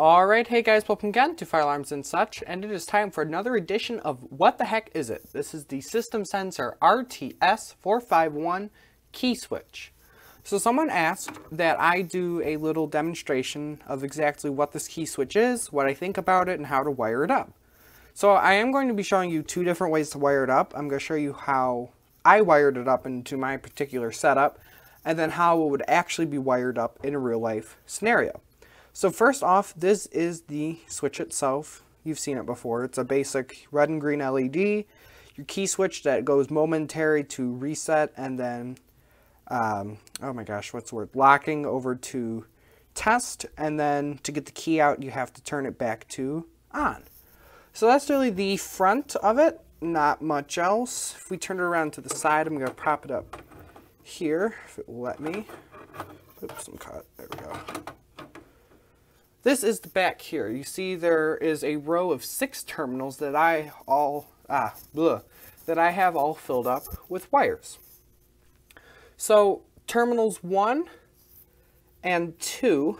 Alright, hey guys, welcome again to Fire Alarms and such, and it is time for another edition of What the Heck Is It? This is the System Sensor RTS451 key switch. So someone asked that I do a little demonstration of exactly what this key switch is, what I think about it, and how to wire it up. So I am going to be showing you two different ways to wire it up. I'm going to show you how I wired it up into my particular setup, and then how it would actually be wired up in a real life scenario. So first off, this is the switch itself. You've seen it before. It's a basic red and green LED. Your key switch that goes momentary to reset and then, um, oh my gosh, what's the word? Locking over to test. And then to get the key out, you have to turn it back to on. So that's really the front of it. Not much else. If we turn it around to the side, I'm going to prop it up here, if it will let me. Oops, I'm caught. There we go. This is the back here. You see there is a row of six terminals that I all, ah, blah, that I have all filled up with wires. So terminals one and two,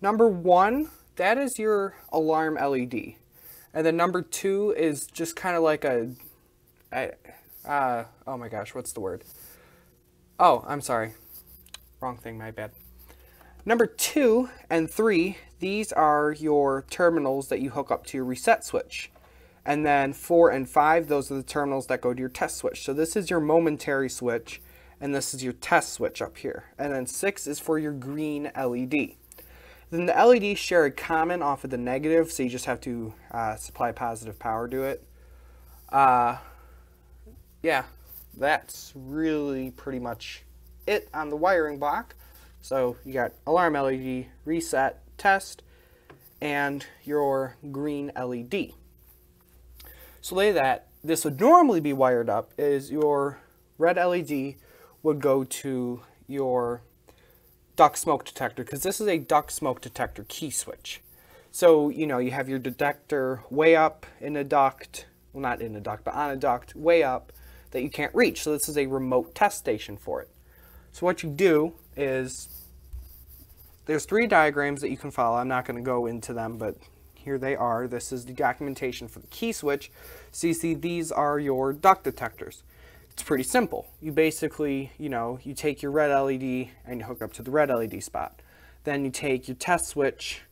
number one, that is your alarm LED. And then number two is just kind of like a, uh, oh my gosh, what's the word? Oh, I'm sorry. Wrong thing, my bad. Number two and three, these are your terminals that you hook up to your reset switch. And then four and five, those are the terminals that go to your test switch. So this is your momentary switch, and this is your test switch up here. And then six is for your green LED. Then the LEDs share a common off of the negative, so you just have to uh, supply positive power to it. Uh, yeah, that's really pretty much it on the wiring block. So you got alarm LED, reset, test, and your green LED. So the way that this would normally be wired up is your red LED would go to your duct smoke detector because this is a duct smoke detector key switch. So, you know, you have your detector way up in a duct, well not in a duct, but on a duct way up that you can't reach. So this is a remote test station for it. So what you do is there's three diagrams that you can follow. I'm not going to go into them, but here they are. This is the documentation for the key switch. So you see these are your duct detectors. It's pretty simple. You basically, you know, you take your red LED and you hook up to the red LED spot. Then you take your test switch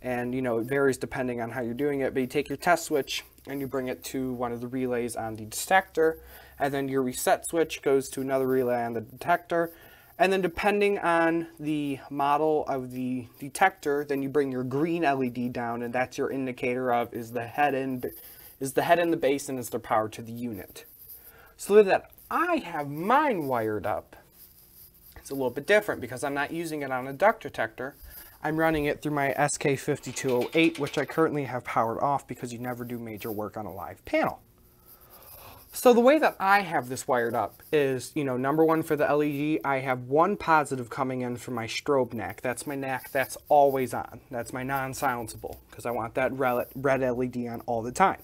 and, you know, it varies depending on how you're doing it, but you take your test switch and you bring it to one of the relays on the detector and then your reset switch goes to another relay on the detector and then depending on the model of the detector, then you bring your green LED down and that's your indicator of is the head and is the head in the base and is the power to the unit. So that I have mine wired up, it's a little bit different because I'm not using it on a duct detector. I'm running it through my SK5208, which I currently have powered off because you never do major work on a live panel. So the way that I have this wired up is, you know, number one for the LED, I have one positive coming in from my strobe NAC. That's my NAC that's always on. That's my non-silenceable because I want that red LED on all the time.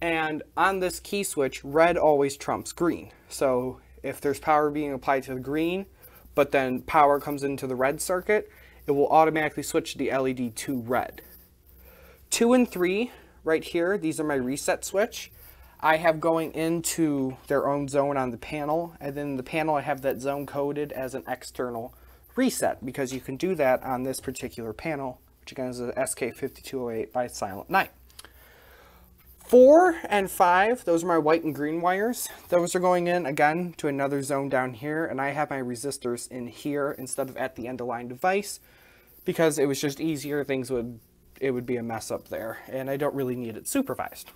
And on this key switch, red always trumps green. So if there's power being applied to the green, but then power comes into the red circuit, it will automatically switch the LED to red. Two and three right here, these are my reset switch. I have going into their own zone on the panel, and then the panel I have that zone coded as an external reset, because you can do that on this particular panel, which again is a SK5208 by Silent Knight. Four and five, those are my white and green wires. Those are going in, again, to another zone down here, and I have my resistors in here instead of at the end of line device, because it was just easier, things would, it would be a mess up there, and I don't really need it supervised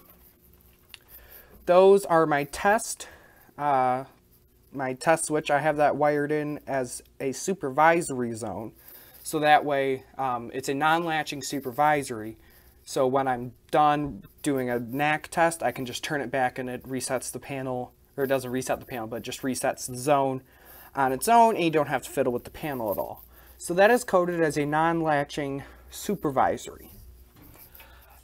those are my test, uh, my test switch. I have that wired in as a supervisory zone. So that way um, it's a non-latching supervisory. So when I'm done doing a NAC test, I can just turn it back and it resets the panel, or it doesn't reset the panel, but just resets the zone on its own and you don't have to fiddle with the panel at all. So that is coded as a non-latching supervisory.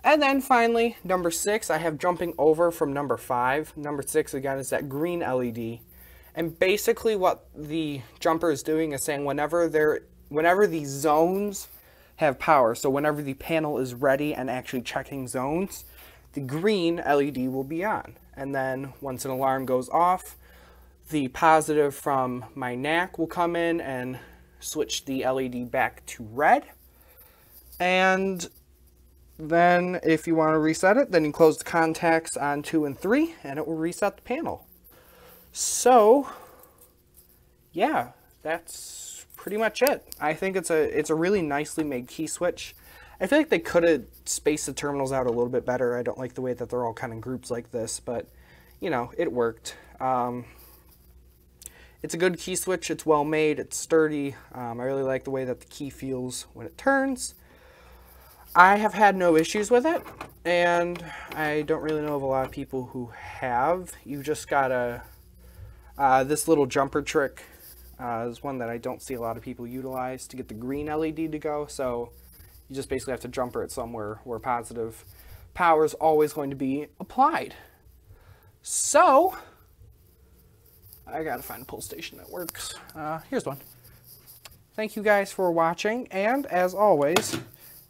And then finally, number six, I have jumping over from number five. Number six, again, is that green LED. And basically what the jumper is doing is saying whenever there, whenever these zones have power. So whenever the panel is ready and actually checking zones, the green LED will be on. And then once an alarm goes off, the positive from my NAC will come in and switch the LED back to red. And then if you want to reset it, then you close the contacts on 2 and 3 and it will reset the panel. So, yeah, that's pretty much it. I think it's a it's a really nicely made key switch. I feel like they could have spaced the terminals out a little bit better. I don't like the way that they're all kind of groups like this, but you know, it worked. Um, it's a good key switch. It's well made. It's sturdy. Um, I really like the way that the key feels when it turns. I have had no issues with it, and I don't really know of a lot of people who have. You just gotta, uh, this little jumper trick uh, is one that I don't see a lot of people utilize to get the green LED to go, so you just basically have to jumper it somewhere where positive power is always going to be applied. So, I gotta find a pull station that works. Uh, here's one. Thank you guys for watching, and as always,